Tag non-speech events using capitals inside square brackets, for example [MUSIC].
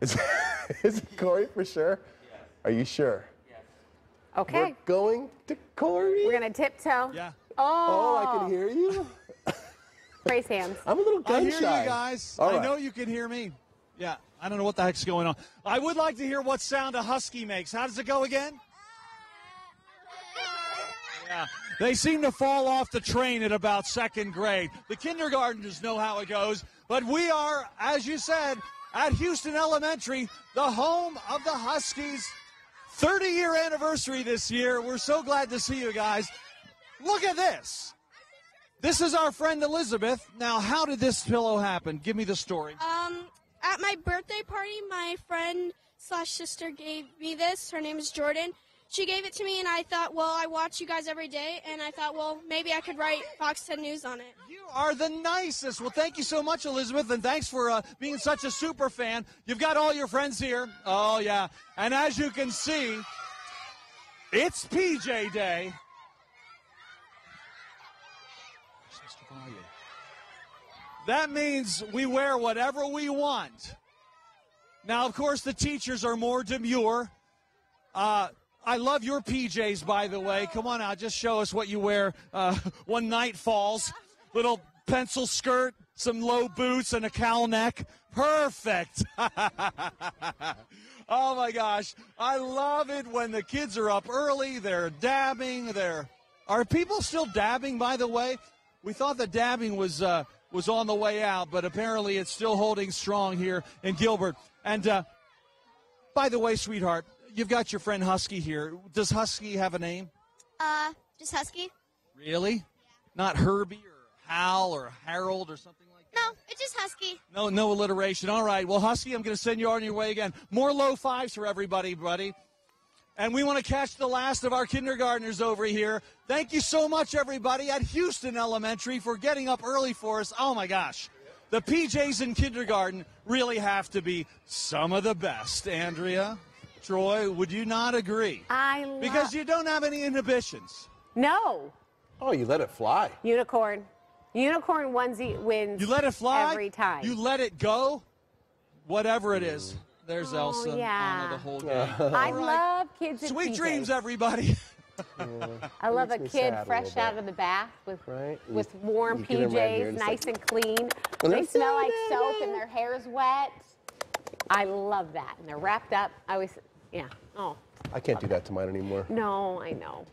Is, [LAUGHS] is it Cory for sure? Are you sure? Yes. Okay. We're going to Cory. We're going to tiptoe. Yeah. oh, I Oh, can hear you. [LAUGHS] raise hands. I'm a little I gun hear you guys. All I right. know you can hear me. Yeah. I don't know what the heck's going on. I would like to hear what sound a husky makes. How does it go again? Yeah. They seem to fall off the train at about second grade. The kindergartners know how it goes, but we are, as you said, at Houston Elementary, the home of the Huskies. 30 year anniversary this year. We're so glad to see you guys. Look at this. This is our friend Elizabeth. Now, how did this pillow happen? Give me the story. Um, at my birthday party, my friend slash sister gave me this. Her name is Jordan. She gave it to me, and I thought, well, I watch you guys every day, and I thought, well, maybe I could write Fox 10 News on it. You are the nicest. Well, thank you so much, Elizabeth, and thanks for uh, being such a super fan. You've got all your friends here. Oh, yeah. And as you can see, it's PJ Day. That means we wear whatever we want. Now, of course, the teachers are more demure. Uh, I love your PJs, by the way. Come on out, just show us what you wear uh, [LAUGHS] when night falls. Little pencil skirt, some low boots, and a cowl neck. Perfect. [LAUGHS] oh my gosh, I love it when the kids are up early. They're dabbing. They're are people still dabbing? By the way, we thought that dabbing was uh, was on the way out, but apparently it's still holding strong here in Gilbert. And uh, by the way, sweetheart, you've got your friend Husky here. Does Husky have a name? Uh, just Husky? Really? Not Herbie or Hal or Harold or something like that? No, it's just Husky. No, no alliteration. All right. Well, Husky, I'm going to send you on your way again. More low fives for everybody, buddy. And we want to catch the last of our kindergartners over here. Thank you so much, everybody, at Houston Elementary for getting up early for us. Oh, my gosh. The PJs in kindergarten really have to be some of the best. Andrea, Troy, would you not agree? I love. Because you don't have any inhibitions. no Oh, you let it fly. unicorn. Unicorn onesie wins. You let it fly every time. You let it go. Whatever it is. There's Oh, Elsa. yeah. The whole [LAUGHS] game. I All right. love kids. in Sweet PJs. dreams, everybody. [LAUGHS] I love a kid sad a fresh out of the bath with Right. With warm you get 'em right PJs, nice like- and clean. Well, they smell like soap and their hair's wet. I love that, and they're wrapped up. I always, yeah. Oh I can't do that to mine anymore. no, I know.